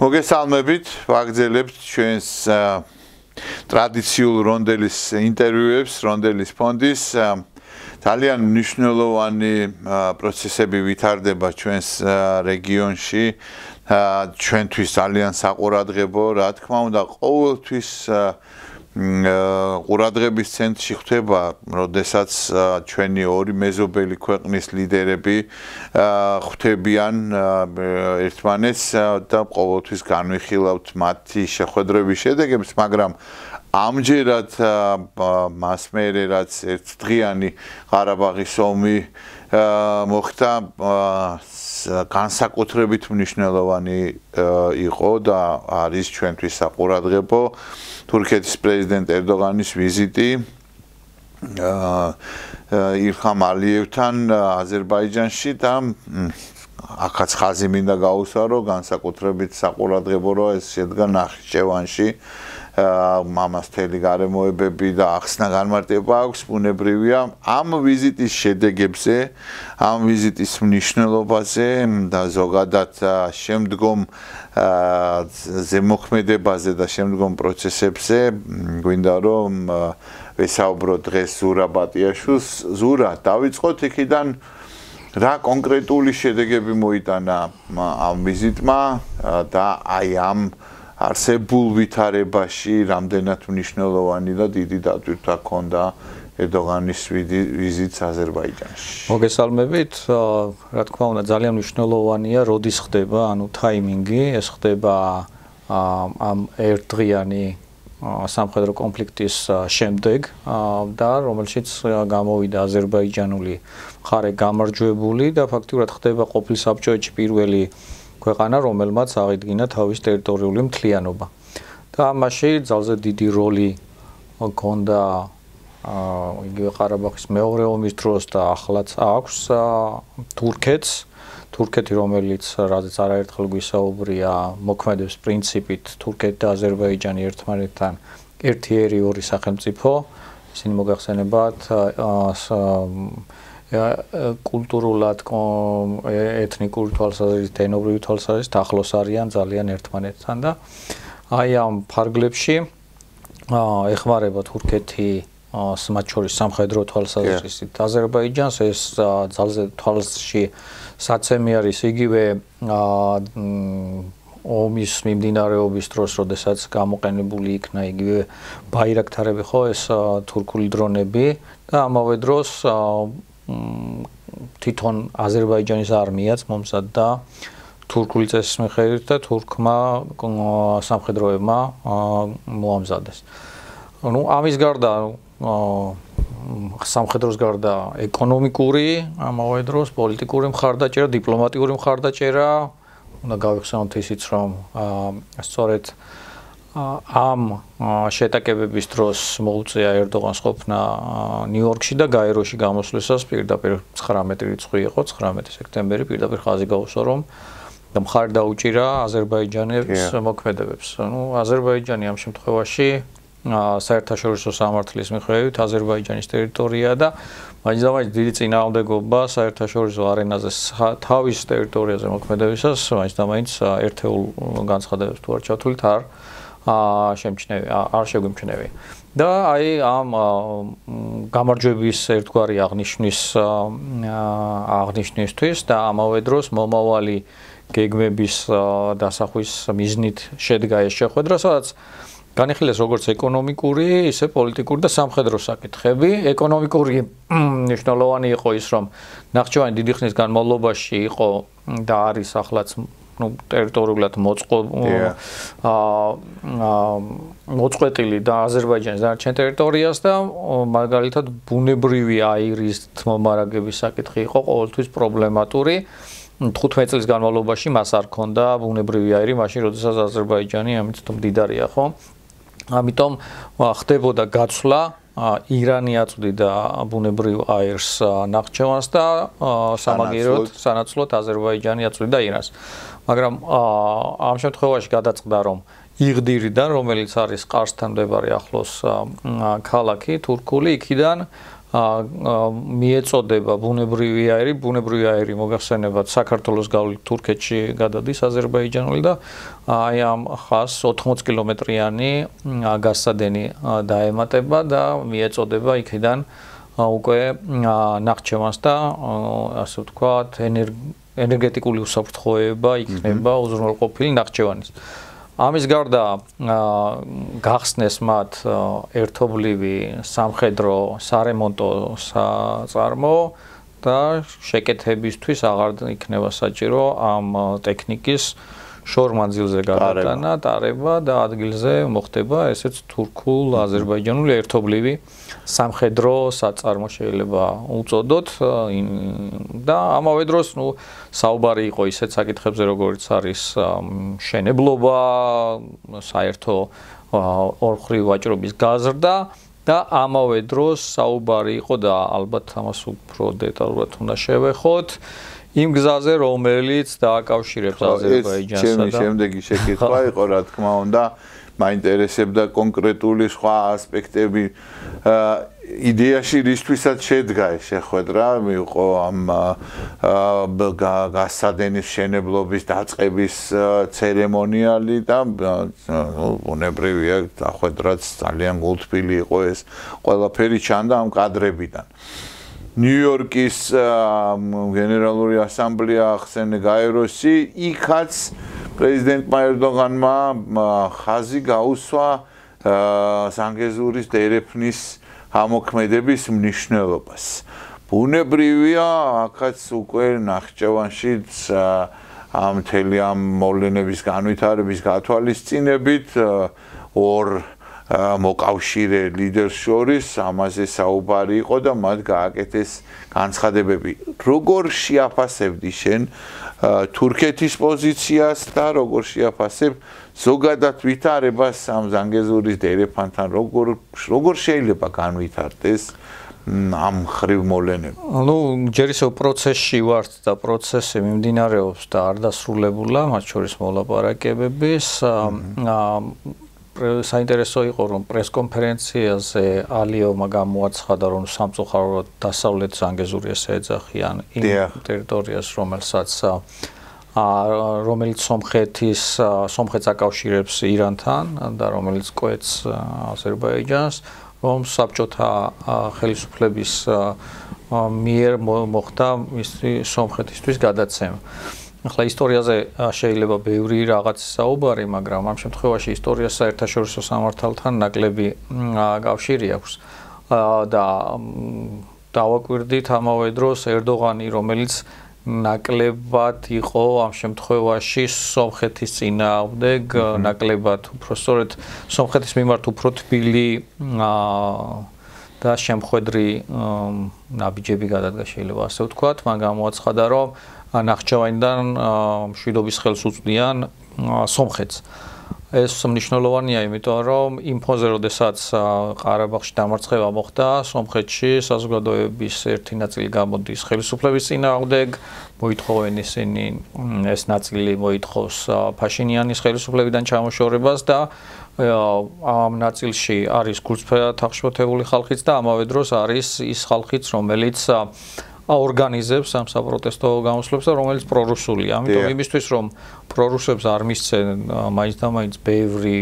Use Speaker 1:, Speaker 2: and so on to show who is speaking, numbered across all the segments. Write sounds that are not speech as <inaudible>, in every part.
Speaker 1: მოგესალმებით, ვაგზელებთ ჩვენს ტრადიციულ რონდელის ინტერვიუებს, რონდელის ფონდის ძალიან მნიშვნელოვანი პროცესები ვითარდება ჩვენს რეგიონში. ჩვენთვის ძალიან საყურადღებო, რა თქმა უნდა, ყოველთვის ყურადღების ცენტრში ხდება, როდესაც ჩვენი ორი მეზობელი ქვეყნის ლიდერები ხვდებიან ერთმანეთს და ყოველთვის განვიხილავთ მათი შეხვედრების შედეგებს, მაგრამ ამჯერად მასმერე რაც ერთდღიანი ყარაბაღის ომი მოხდა განსაკუთრებით მნიშვნელოვანი იყო და არის ჩვენთვის საყურადღებო თურქეთის პრეზიდენტ ერდოღანის ვიზიტი ილხამ ალიევთან აზერბაიჯანში და ახაც ხაზი მინდა გაუსვარო განსაკუთრებით საყურადღებო რო ეს შედგა ნახიჩევანში მამას თელი გარემოებები და ახსნა განმარტება აქვს ბუნებრივია. ამ ვიზიტის შედეგებზე ამ ვიზიტის მნიშვნელობაზე და ზოგადად შემდგომ ზემოქმედებაზე და შემდგომ პროცესებზე გვინდა რომ ვესაუბრო დღეს ზურა ბატიაშვილს. ზურა დავიწყოთ იქიდან. რა კონკრეტული შედეგები მოიტანა ამ ვიზიტმა და აი ამ არსებულ ვითარებაში რამდენად მნიშვნელოვანი და დიდი დატვირთვა ქონდა ერდოღანის ვიზიტს აზერბაიჯანში.
Speaker 2: მოგესალმებით. რა თქმა უნდა, ძალიან მნიშვნელოვანია, როდის ხდება, ანუ ტაიმინგი, ეს ხდება ამ ერთდღიანი სამხედრო კონფლიქტის შემდეგ და რომელშიც გამოვიდა აზერბაიჯანული მხარე გამარჯვებული და ფაქტიურად ხდება ყოფილი საბჭოეთში პირველი ქვეყანა, რომელმაც აღიდგინა თავის ტერიტორიული მთლიანობა. და ამაში ძალზე დიდი როლი ჰქონდა აა იგივე ყარაბაღის მეორე ომის დროს და ახლაც აქვს თურქეთს, თურქეთი რომელიც რადგან არაერთხელ გვისაუბრია მოქმედებს პრინციპით თურქეთი და აზერბაიჯანი ერთმანეთთან ერთიერი ორი სახელმწიფო, ისინი მოგახსენებათ აა კულტურულად ეთნიკური თვალსაზრისით, ენობრივი თვალსაზრისით ახლოს არიან ძალიან ერთმანეთთან და აი ამ ფარგლებში ეხმარება თურქეთი მათ შორის სამხედრო თვალსაზრისით. აზერბაიჯანს ეს ძალზე თვალსში საცემი არის იგივე ომის მიმდინარეობის დროს, როდესაც გამოყენებული იქნა იგივე ბაირაქტარები ხო ეს თურქული დრონები და ამავე დროს თვითონ აზერბაიჯანის არმიაც მომზადდა თურქული წესის მიხედვით და თურქმა სამხედროებმა მოამზადეს. ну ამის გარდა სამხედროს გარდა ეკონომიკური ამავე დროს პოლიტიკური მხარდაჭერა, დიპლომატიური მხარდაჭერა უნდა გავიხსენოთ ისიც რომ სწორედ ამ შეტაკებების დროს მოუწია ერდოღანს ყოფნა ნიუ-იორკში და გაეროში გამოსვლისას პირდაპირ 19 რიცხვი იყო 19 სექტემბერი პირდაპირ ხაზი გაუსვა რომ და მხარ დაუჭირა აზერბაიჯანებს მოქმედებებს. ანუ აზერბაიჯანი ამ შემთხვევაში საერთაშორისო სამართლის მიხედვით აზერბაიჯანის ტერიტორია და მაინც დიდი წინააღმდეგობა საერთაშორისო არენაზე თავის ტერიტორიაზე მოქმედებისას მაინც და მაინც ერთეულ განცხადებებს თუ არ ჩათვლით არ შემჩნევი არ შეგვიმჩნევი და აი ამ გამარჯვების ერთგვარი აღნიშნის აღნიშნისთვის და ამავე დროს მომავალი გეგმების დასახვის მიზნით შედგა ეს შეხვედრა, სადაც განიხილეს როგორც ეკონომიკური, ისე პოლიტიკური და სამხედრო საკითხები. ეკონომიკური მნიშვნელოვანი იყო ის, რომ ნახჭევანი დიდი ხნის განმავლობაში იყო და არის ახლაც ну ტერიტორიულად მოწყო აა მოწყეტილი და აზერბაიჯანის დანარჩენ ტერიტორიას და მაგალითად ბუნებრივი აირის თმომარაგების საკითხი იყო ყოველთვის პრობლემატური. 15 წლის განმავლობაში მას არ ქონდა ბუნებრივი აირი მაშინ როდესაც აზერბაიჯანი ამით თომ დიდარია ხო? ამიტომ ხდებოდა გაცვლა ირანი აწვდიდა ბუნებრივ აირს ნახჩევანს და სამაგიეროდ სანაცვლოდ აზერბაიჯანი აწვდიდა ირანს მაგრამ ამ შემთხვევაში გადაწყდა რომ იღდირიდან რომელიც არის ყარსთან მდებარე ახლოს ქალაქი თურქული იქიდან მიეწოდება ბუნებრივი აირი, ბუნებრივი აირი მოგახსენებათ საქართველოს გავლით თურქეთში გადადის აზერბაიჯანული და აი ამ ხას 80 კილომეტრიანი გასადენი დაემატება და მიეწოდება იქიდან უკვე ნახჩევანს და ასე ვთქვათ ენერგეტიკული უსაფრთხოება იქნება უზრუნველყოფილი ნახჩევანის. ამის გარდა გახსნეს მათ ერთობლივი სამხედრო სარემონტო საწარმო და შეკეთებისთვის აღარ იქნება საჭირო ამ ტექნიკის შორმანძილზე გადატანა, ტარება და ადგილზე მოხდება ესეც თურქულ აზერბაიჯანული ერთობლივი სამხედრო საწარმო შეიძლება უწოდოთ და ამავე დროს ნუ საუბარი იყო ისეთ საკითხებზე როგორც არის შენებლობა, საერთო ორხრივ ვაჭრობის გაზრდა და ამავე დროს საუბარი იყო და ალბათ ამას უფრო დეტალურად უნდა შევეხოთ იმ გზაზე რომელიც დააკავშირებს აზერბაიჯანსა და
Speaker 1: ჩემი შემდეგი შეკითხვა <laughs> იყო რა თქმა უნდა მაინტერესებდა კონკრეტული სხვა ასპექტები იდეაში რისთვისაც შედგა ეს შეხვედრა მიიღო ამ გასადენის შენებლობის დაწყების ცერემონიალი და უნებრივია დახვედრაც ძალიან გულთბილი იყო ეს ყველაფერი ჩანდა ამ კადრებიდან ნიუ-იორკის გენერალური ასამბლეა ახსენე გაეროსი იქაც პრეზიდენტმა ერდოღანმა ხაზი გაუსვა სანგეზურის დერეფნის ამოქმედების მნიშვნელობას. ბუნებრივია, აქაც უკვე ნახჭევანში ამ თელი ამ მოვლენების განვითარების გათვალისწინებით ორ მოკავშირე ლიდერს შორის ამაზე საუბარი იყო და მათ გააკეთეს განცხადებები. როგორ შეაფასებდი შენ თურქეთის პოზიციას და როგორ შეაფასებ ზოგადად ვითარებას ამ ზანგეზურის დერეფანთან როგორ როგორ შეიძლება განვითარდეს ამ ხრივ მოვლენები.
Speaker 2: ანუ ჯერ ისევ პროცესში ვართ და პროცესი მიმდინარეობს და არ დასრულებულა, მათ შორის მოლაპარაკებების საინტერესო იყო რომ პრესკონფერენციაზე ალიომა გამოაცხადა რომ სამწუხაროდ დასავლეთ ზანგეზურიას ეძახიან იმ ტერიტორიას რომელსაც ა რომელიც სომხეთის სომხეთს აკავშირებს ირანთან და რომელიც კვეთს აზერბაიჯანს რომ საბჭოთა ხელისუფლების მიერ მოხდა მისი სომხეთისთვის გადაცემა ახლა ისტორიაზე შეიძლება ბევრი რაღაც საუბარი, მაგრამ ამ შემთხვევაში ისტორიას საერთაშორისო სამართალთან ნაკლები კავშირი აქვს. და დავაკვირდით ამავე დროს ერდოღანი, რომელიც ნაკლებად იყო ამ შემთხვევაში სომხეთის წინააღმდეგ, ნაკლებად უფრო სწორედ სომხეთის მიმართ უფრო თბილი და შემხედრი ნაბიჯები გადადგა შეიძლება ასე ვთქვათ, მაგრამ გამოაცხადა, რომ ნახჩევანიდან მშვიდობის ხელს უწვდიან სომხეთს. ეს მნიშვნელოვანია, იმიტომ რომ იმ ფონზე, როდესაც ყარაბაღში დამარცხება მოხდა, სომხეთში საზოგადოების ერთი ნაწილი გამოდის ხელისუფლების წინააღმდეგ, მოითხოვენ ისინი ეს ნაწილი მოითხოვს ფაშინიანის ხელისუფლებიდან ჩამოშორებას და ამ ნაწილში არის გულწრფელად აღშფოთებული ხალხიც და ამავე დროს არის ის ხალხიც, რომელიც ორგანიზებს ამ საპროტესტო გამოსვლებს და რომელიც პრორუსულია. ამიტომ იმისთვის რომ პრორუსებს არ მისცენ მაინც და მაინც ბევრი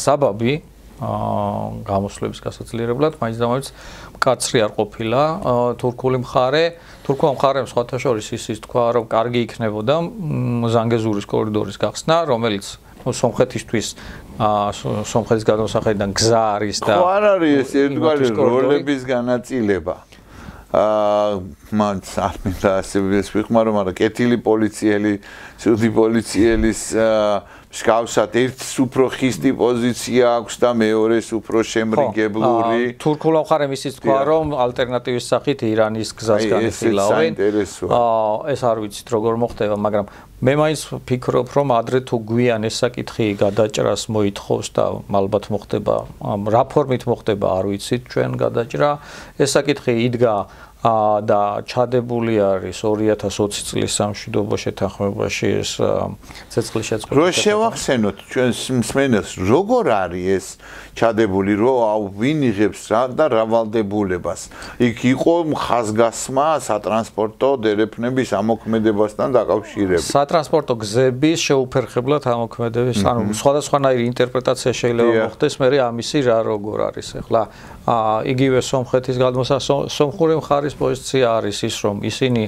Speaker 2: საბაბი აა გამოსვლების გასაძლიერებლად, მაინც და მაინც კაცრი არ ყოფილა თურქული მხარე. თურქულ მხარემ სხვათა შორის ისიც თქვა, რომ კარგი იქნებოდა ზანგეზურის კორიდორის გახსნა, რომელიც სომხეთისთვის აა სომხეთის გადმოსახედიდან გზა არის და
Speaker 1: ხო არ არის ეს ერთგვარი როლების განაწილება. აა მან არ მინდა ასე ვიხმარო, მაგრამ კეთილი პოლიციელი, ცუდი პოლიციელის აა მსგავსად ერთს უფრო ხისტი პოზიცია აქვს და მეორეს უფრო შემრიგებლური.
Speaker 2: თურქულ მხარემ ისიც თქვა, რომ ალტერნატივის სახით ირანის გზას განიხილავენ. აა ეს არ ვიცით როგორ მოხდება, მაგრამ მე მაინც ფიქრობ, რომ ადრე თუ გვიან ეს საკითხი გადაჭრას მოითხოვს და ალბათ მოხდება, რა ფორმით მოხდება, არ ვიცით ჩვენ გადაჭრა. ეს საკითხი იდგა და ჩადებული არის 2020 წლის სამშვიდობო შეთანხმებაში ეს ცეცხლის შეწყობა.
Speaker 1: რო შევახსენოთ ჩვენს მსმენელს, როგორ არის ეს ჩადებული, რო ვინ იღებს რა და რა ვალდებულებას? იქ იყო ხაზგასმა სატრანსპორტო დერეფნების ამოქმედებასთან დაკავშირებით.
Speaker 2: სატრანსპორტო გზების შეუფერხებლად ამოქმედების, ანუ სხვადასხვანაირი ინტერპრეტაცია შეიძლება მოხდეს, მე ამისი რა როგორ არის. ახლა იგივე სომხეთის გადმოსა სომხური მხარის პოზიცია არის ის რომ ისინი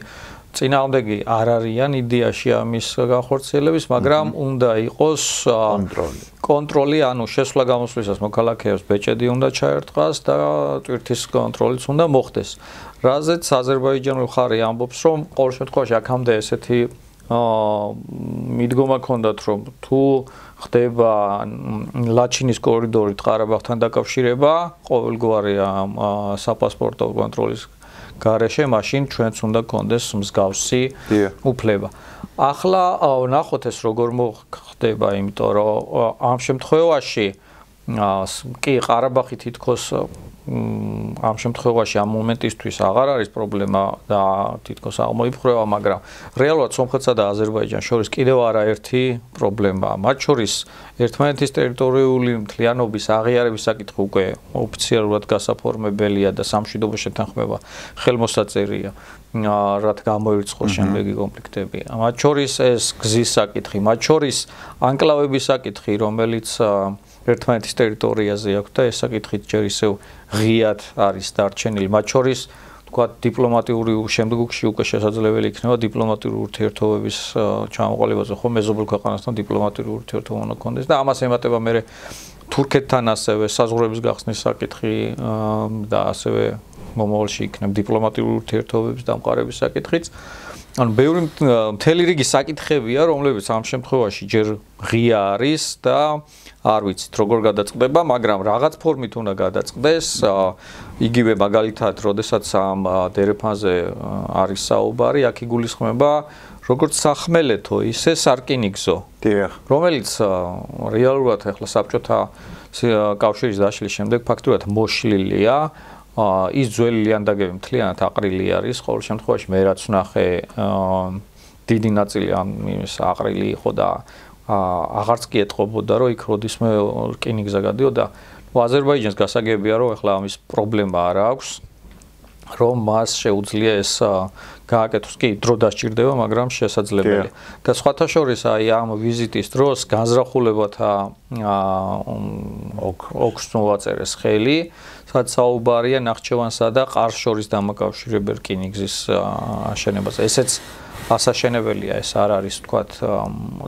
Speaker 2: წინააღმდეგი არ არიან იდეაში ამის განხორციელების, მაგრამ უნდა იყოს
Speaker 1: კონტროლი.
Speaker 2: კონტროლი, ანუ შესვლა გამოსვლისას მოქალაქეებს ბეჭედი უნდა ჩაერტყას და ტვირთის კონტროლიც უნდა მოხდეს. რაზეც აზერბაიჯანული მხარე ამბობს, რომ ყოველ შემთხვევაში აქამდე ესეთი აა მიდგომა ქონდათ, რომ თუ ხდება ლაჩინის კორიდორით ყარაბაღთან დაკავშირება, ყოველგვარი საპასპორტო კონტროლის გარეშე, მაშინ ჩვენც უნდა გქონდეს მსგავსი უფლება. ახლა ნახოთ ეს როგორ მოხდება, იმიტომ რომ ამ შემთხვევაში კი ყარაბაღი თითქოს ამ შემთხვევაში ამ მომენტისთვის აღარ არის პრობლემა და თითქოს აღმოიფხრება, მაგრამ რეალურად სომხეთსა და აზერბაიჯანს შორის კიდევ არაერთი პრობლემაა. მათ შორის ერთმანეთის ტერიტორიული მთლიანობის აღიარების საკითხი უკვე ოფიციალურად გასაფორმებელია და სამშვიდობო შეთანხმება ხელმოსაწერია. რაც გამოირცხოს შემდეგი კონფლიქტები. მათ შორის ეს გზის საკითხი, მათ შორის ანკლავების საკითხი, რომელიც ერთმანეთის ტერიტორიაზე აქვს და ეს საკითხი ჯერ ისევ ღიად არის დარჩენილი. მათ შორის თქვა დიპლომატიური შემდგომში უკვე შესაძლებელი იქნება დიპლომატიური ურთიერთობების ჩამოყალიბება, ხო მეზობელ ქვეყანასთან დიპლომატიური ურთიერთობა უნდა კონდეს და ამას ემატება მე თურქეთთან ასევე საზღვრების გახსნის საკითხი და ასევე მომავალში იქნება დიპლომატიური ურთიერთობების დამყარების საკითხიც. ანუ ბევრი მთელი რიგი საკითხებია, რომლებიც ამ შემთხვევაში ჯერ ღია არის და არ ვიცით როგორ გადაწყდება, მაგრამ რაღაც ფორმით უნდა გადაწყდეს. იგივე მაგალითად, როდესაც ამ დერეფანზე არის საუბარი, აქ იგულისხმება როგორც სახმელეთო, ისე სარკინიგზო.
Speaker 1: დიახ.
Speaker 2: რომელიც რეალურად ახლა საბჭოთა კავშირის დაშლის შემდეგ ფაქტურად მოშლილია. ის ძველი ლიანდაგები მთლიანად აყრილი არის, ყოველ შემთხვევაში მე რაც ვნახე, დიდი ნაწილი ამ ის აყრილი იყო და აღარც კი ეთყობოდა, რომ იქ როდისმე რკინიგზა გადიოდა. აზერბაიჯანს გასაგებია, რომ ახლა ამის პრობლემა არ აქვს, რომ მას შეუძლია ეს გააკეთოს. კი, დრო დასჭირდება, მაგრამ შესაძლებელია. და სხვათა შორის აი ამ ვიზიტის დროს განზრახულებათა ოქს მოვაწერეს ხელი, სადაც საუბარია ნახჩევანსა და ყარს შორის დამაკავშირებელ რკინიგზის აშენებაზე. ესეც ასაშენებელია ეს არ არის თქვათ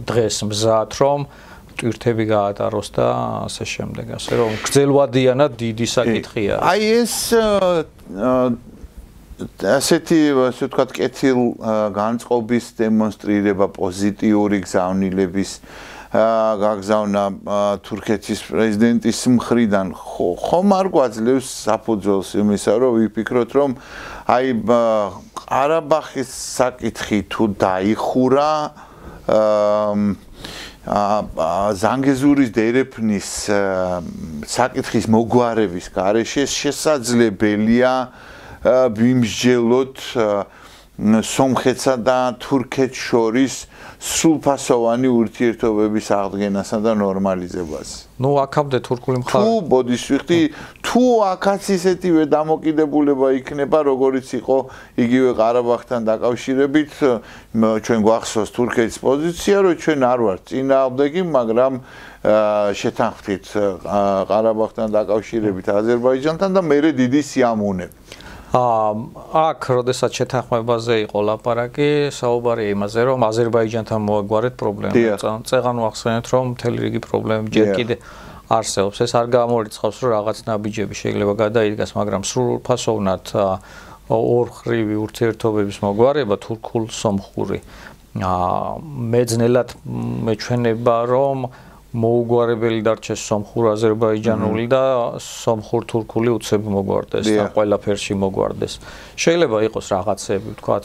Speaker 2: დღეს მზად რომ ტვირთები გაატაროს და ასე შემდეგ. ასე რომ გრძელვადიანად დიდი საკითხია.
Speaker 1: აი ეს ასეთი ასე ვთქვათ კეთილ განწყობის დემონსტრირება პოზიტიური გზავნილების გაგზავნა თურქეთის პრეზიდენტის მხრიდან. ხომ არ გვაძლევს საფუძველს იმისა რომ ვიფიქროთ რომ აი ყარაბახის საკითხი თუ დაიხურა აა ზანგეზურის დერეფნის საკითხის მოგვარების garaშე შესაძლებელია ბიმსჯელოთ სომხეთსა და თურქეთს შორის სულფასოვანი ურთიერთობების აღდგენასა და ნორმალიზებას.
Speaker 2: ნუ აქამდე თურქული მხარე
Speaker 1: თუ ბოდის ვიხდი, თუ აქაც ისეთივე დამოკიდებულება იქნება, როგორიც იყო იგივე ყარაბაღთან დაკავშირებით, ჩვენ გვახსოვს თურქეთის პოზიცია, რომ ჩვენ არ ვართ წინააღმდეგი, მაგრამ შეთანხმდით ყარაბაღთან დაკავშირებით აზერბაიჯანთან და მე დიდი სიამოვნები.
Speaker 2: აქ, როდესაც შეთანხმებაზე იყო ლაპარაკი, საუბარი იმაზე, რომ აზერბაიჯანთან მოაგვარეთ პრობლემა. წეგან ვახსენეთ, რომ მთელი რიგი პრობლემები ჯერ კიდე არსებობს. ეს არ გამორიცხავს, რომ რაღაც ნაბიჯები შეიძლება გადაიდგას, მაგრამ სრულფასოვნად ორხრივი ურთიერთობების მოგვარება თურქულ-სომხური. აა მეძნელად მეჩვენება, რომ მოუგვარებელი დარჩეს სომხურ აზერბაიჯანული და სომხურ თურქული უცებ მოგვარდეს და ყველაფერში მოგვარდეს. შეიძლება იყოს რაღაცები, ვთქვათ,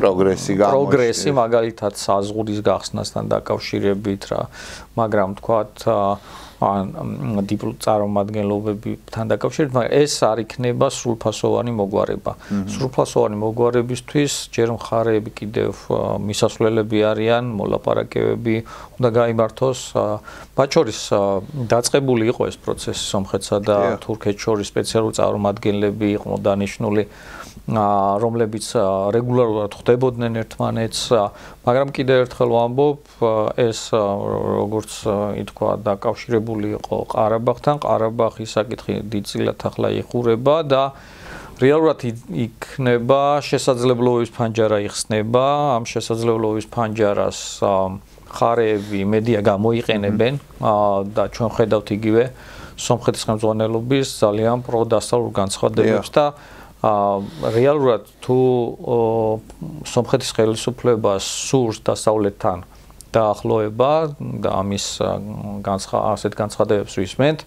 Speaker 1: პროგრესი
Speaker 2: გამოჩნდეს. პროგრესი მაგალითად საზღურის გახსნასთან დაკავშირებით რა, მაგრამ ვთქვათ, ან დიპლო წარმომადგენლობებთან დაკავშირებით, მაგრამ ეს არ იქნება სრულფასოვანი მოგვარება. სრულფასოვანი მოგვარებისთვის ჯერ მხარეები კიდევ მისასვლელები არიან, მოლაპარაკებები უნდა გამართოს. ბაჩორის დაწყებული იყო ეს პროცესი სომხეთსა და თურქეთს შორის სპეციალური წარმომადგენლები იყო დანიშნული. რომლებიც რეგულარულად ხვდებოდნენ ერთმანეთს, მაგრამ კიდევ ერთხელ ვამბობ, ეს როგორც ითქვა, დაკავშირებული იყო ყარაბაღთან, ყარაბაღის საკითხი დიდწილად ახლა იხურება და რეალურად იქნება შესაძლებლობის ფანჯარა იხსნება, ამ შესაძლებლობის ფანჯარას ხარეები მედია გამოიყენებენ და ჩვენ ხედავთ იგივე სომხეთის ხელმძღვანელობის ძალიან პროდასტალურ განცხადებებს და ა რეალურად თუ სომხეთის ხელისუფლებას სურს დასავლეთთან დაახლოება და ამის განცხა ასეთ განცხადებებს ვისმენთ,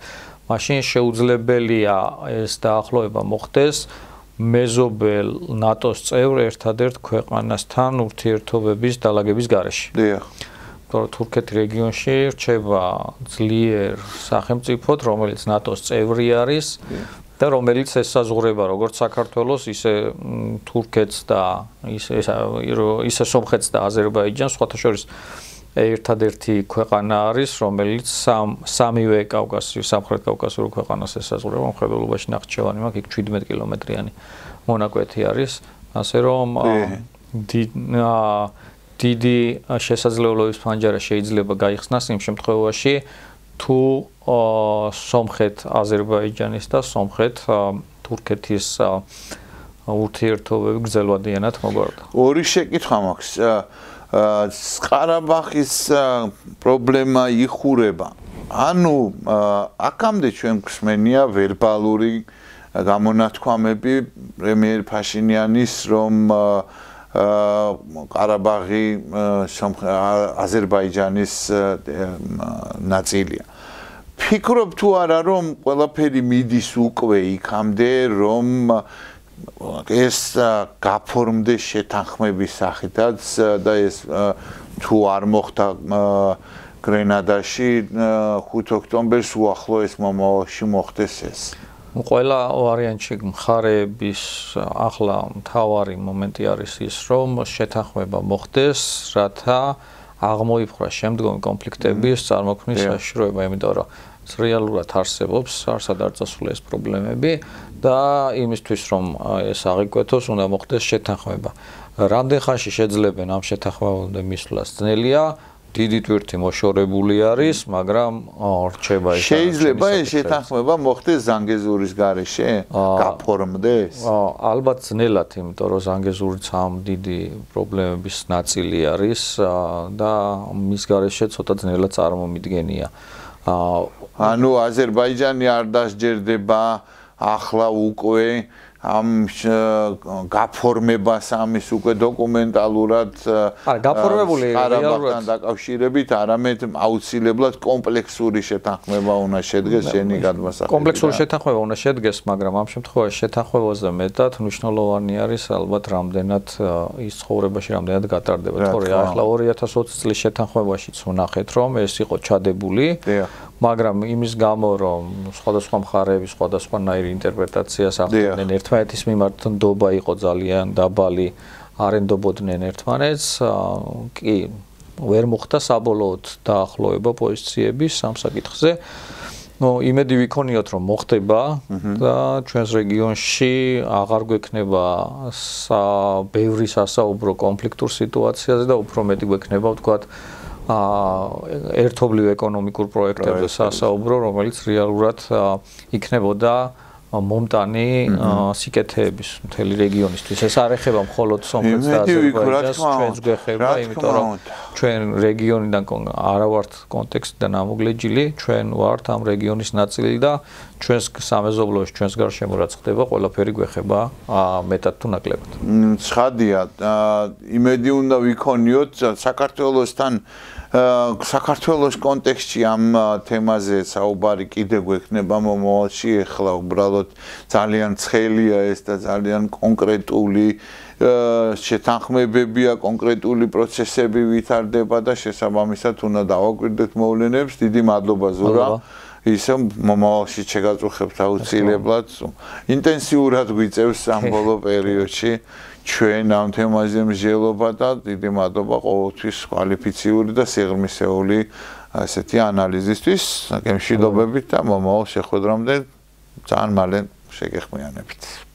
Speaker 2: მაშინ შეუძლებელია ეს დაახლოება მოხდეს მეზობელ ნატოს წევრ ერთადერთ ქვეყანასთან ურთიერთობების დალაგების გარეშე.
Speaker 1: დიახ.
Speaker 2: თურქეთი რეგიონში რჩება ძლიერ სახელმწიფოდ, რომელიც ნატოს წევრი არის. და რომელიც ესაზღვრება როგორც საქართველოს, ისე თურქეთს და ისე ისე სომხეთს და აზერბაიჯანს, სხვათა შორის ერთადერთი ქვეყანა არის, რომელიც სამივე კავკასიის, სამხრეთ კავკასიური ქვეყანას ესაზღვრება, მხედველობაში ნახჩევანი მაქვს, იქ 17 კილომეტრიანი მონაკვეთი არის, ასე რომ დიდი შესაძლებლობის ფანჯარა შეიძლება გაიხსნას იმ შემთხვევაში, თუ სომხეთ აზერბაიჯანის და სომხეთ თურქეთის ურთიერთობები გრძელვადიანად მოგვარდა.
Speaker 1: ორი შეკითხვა მაქვს. ყარაბაღის პრობლემა იხურება. ანუ აქამდე ჩვენ გსმენია ვერბალური გამონათქვამები პრემიერ ფაშინიანის რომ ყარაბაღი აზერბაიჯანის ნაწილია. ფიქრობ თუ არა რომ ყველაფერი მიდის უკვე იქამდე რომ ეს გაფორმდეს შეთანხმების სახითაც და ეს თუ არ მოხდა გრენადაში 5 ოქტომბერს უახლოეს მომავალში მოხდეს ეს
Speaker 2: ყველა ვარიანტში მხარეების ახლა მთავარი მომენტი არის ის რომ შეთანხმება მოხდეს რათა აღმოიფხვრა შემდგომი კონფლიქტების წარმოქმნის საშუალება იმიტომ რომ რეალურად არსებობს არ წასული ეს პრობლემები და იმისთვის რომ ეს აღიკვეთოს უნდა მოხდეს შეთანხმება. რამდენ ხანში შეძლებენ ამ შეთანხმებამდე მისვლას ძნელია დიდი თვირთი მოშორებული არის, მაგრამ რჩება ეს
Speaker 1: შეიძლება ეს შეთანხმება მოხდეს ზანგეზურის გარეშე, გაფორმდეს?
Speaker 2: ალბათ ძნელად, იმიტომ რომ ზანგეზურიც ამ დიდი პრობლემების ნაწილი არის და მის გარეშე ცოტა ძნელად წარმომიდგენია.
Speaker 1: ანუ აზერბაიჯანი არ დასჯერდება ახლა უკვე ამ გაფორმებას ამის უკვე დოკუმენტალურად
Speaker 2: არა გაფორმებული
Speaker 1: რეალურად. დაკავშირებით არამედ აუცილებლად კომპლექსური შეთანხმება უნდა შედგეს შენი გადმოსახება
Speaker 2: კომპლექსური შეთანხმება უნდა შედგეს მაგრამ ამ შემთხვევაში შეთანხმებაზე მეტად მნიშვნელოვანი არის ალბათ რამდენად ის ცხოვრებაში რამდენად გატარდება. თორე ახლა 2020 წლის შეთანხმებაშიც ვნახეთ რომ ეს იყო ჩადებული მაგრამ იმის გამო რომ სხვადასხვა მხარეები სხვადასხვანაირი ინტერპრეტაციას ახდენენ ერთმანეთის მიმართ ნდობა იყო ძალიან დაბალი არენდობოდნენ ერთმანეთს კი ვერ მოხდა საბოლოოდ დაახლოება პოზიციების სამ საკითხზე. ну იმედი ვიქონიოთ რომ მოხდება და ჩვენს რეგიონში აღარ გვექნება ბევრი სასაუბრო კონფლიქტურ სიტუაციაზე და უფრო მეტი გვექნება ვთქვათ ერთობლივ ეკონომიკურ პროექტებზე სასაუბრო, რომელიც რეალურად იქნებოდა მომტანი სიკეთეების მთელი რეგიონისთვის. ეს არ ეხება მხოლოდ სომხეთს და აზერბაიჯანს, ჩვენს გვეხება, იმიტომ რომ ჩვენ რეგიონიდან არა ვართ კონტექსტიდან ამოგლეჯილი, ჩვენ ვართ ამ რეგიონის ნაწილი და ჩვენს სამეზობლოში, ჩვენს გარშემო რაც ხდება, ყველაფერი გვეხება მეტად თუ ნაკლებად.
Speaker 1: ცხადია, იმედი უნდა ვიქონიოთ საქართველოსთან საქართველოს კონტექსტში ამ თემაზე საუბარი კიდე გვექნება მომავალში, ეხლა უბრალოდ ძალიან ცხელია ეს და ძალიან კონკრეტული შეთანხმებებია, კონკრეტული პროცესები ვითარდება და შესაბამისად უნდა დავაკვირდეთ მოვლენებს. დიდი მადლობა ზურა. ისე მომავალში შეგაწუხებთ აუცილებლად. ინტენსიურად გვიწევს ამ <laughs> ბოლო პერიოდში. ჩვენ ამ თემაზე მსჯელობა და დიდი მადლობა ყოველთვის კვალიფიციური და სიღრმისეული ასეთი ანალიზისთვის, გემშვიდობებით და მომავალ შეხვედრამდე ძალიან მალე შეგეხმიანებით.